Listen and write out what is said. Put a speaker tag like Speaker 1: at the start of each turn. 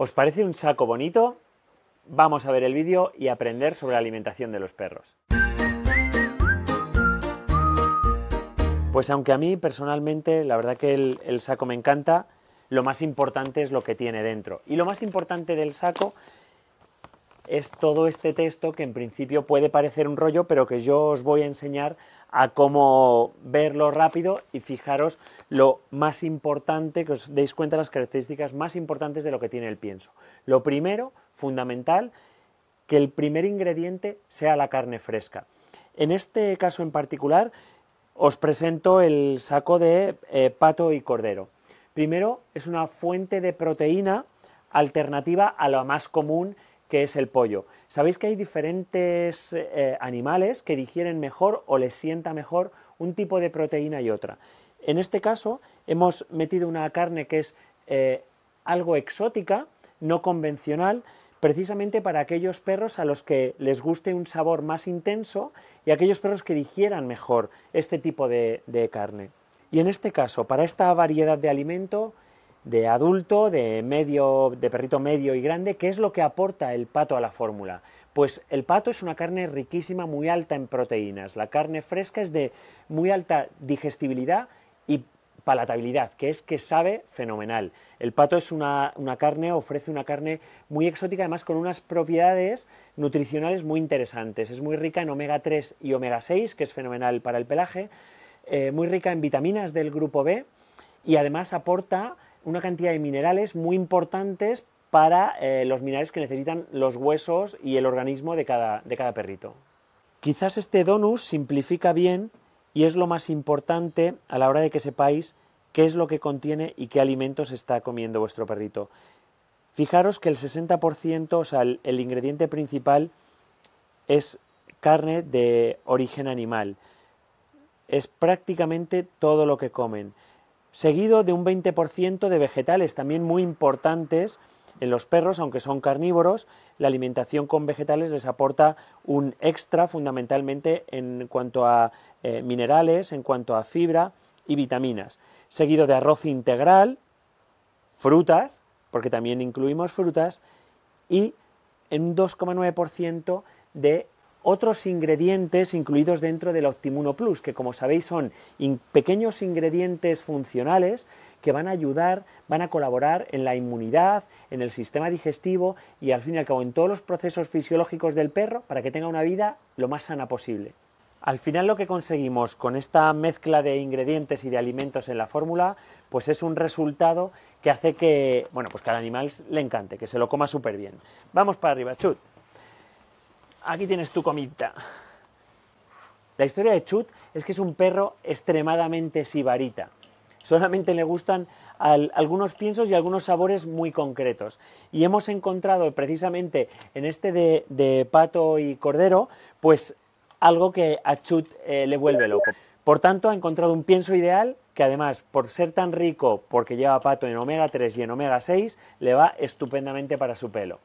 Speaker 1: ¿Os parece un saco bonito? Vamos a ver el vídeo y aprender sobre la alimentación de los perros. Pues aunque a mí personalmente la verdad que el, saco me encanta, lo más importante es lo que tiene dentro. Y lo más importante del saco es todo este texto que en principio puede parecer un rollo, pero que yo os voy a enseñar a cómo verlo rápido y fijaros lo más importante, que os deis cuenta las características más importantes de lo que tiene el pienso. Lo primero, fundamental, que el primer ingrediente sea la carne fresca. En este caso en particular, os presento el saco de eh, pato y cordero. Primero, es una fuente de proteína alternativa a la más común que es el pollo. Sabéis que hay diferentes eh, animales que digieren mejor o les sienta mejor un tipo de proteína y otra. En este caso hemos metido una carne que es eh, algo exótica, no convencional, precisamente para aquellos perros a los que les guste un sabor más intenso y aquellos perros que digieran mejor este tipo de carne. Y en este caso, para esta variedad de alimento, de adulto, de medio, de perrito medio y grande, ¿qué es lo que aporta el pato a la fórmula? Pues el pato es una carne riquísima, muy alta en proteínas. La carne fresca es de muy alta digestibilidad y palatabilidad, que es que sabe fenomenal. El pato es una, una, carne, ofrece una carne muy exótica, además con unas propiedades nutricionales muy interesantes. Es muy rica en omega 3 y omega 6, que es fenomenal para el pelaje, eh, muy rica en vitaminas del grupo B y además aporta una cantidad de minerales muy importantes para eh, los minerales que necesitan los huesos y el organismo de cada, de cada perrito. Quizás este donus simplifica bien y es lo más importante a la hora de que sepáis qué es lo que contiene y qué alimentos está comiendo vuestro perrito. Fijaros que el 60%, o sea, el, el ingrediente principal es carne de origen animal. Es prácticamente todo lo que comen seguido de un 20% de vegetales, también muy importantes en los perros, aunque son carnívoros, la alimentación con vegetales les aporta un extra fundamentalmente en cuanto a eh, minerales, en cuanto a fibra y vitaminas, seguido de arroz integral, frutas, porque también incluimos frutas, y en un 2,9% de otros ingredientes incluidos dentro del Optimuno Plus, que como sabéis son pequeños ingredientes funcionales que van a ayudar, van a colaborar en la inmunidad, en el sistema digestivo y al fin y al cabo en todos los procesos fisiológicos del perro para que tenga una vida lo más sana posible. Al final lo que conseguimos con esta mezcla de ingredientes y de alimentos en la fórmula, pues es un resultado que hace que, bueno, pues que al animal le encante, que se lo coma súper bien. Vamos para arriba, chut aquí tienes tu comida. La historia de Chut es que es un perro extremadamente sibarita. Solamente le gustan algunos piensos y algunos sabores muy concretos. Y hemos encontrado precisamente en este de, pato y cordero, pues algo que a Chut eh, le vuelve loco. Por tanto, ha encontrado un pienso ideal que además, por ser tan rico, porque lleva pato en omega 3 y en omega 6, le va estupendamente para su pelo.